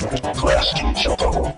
Class team other.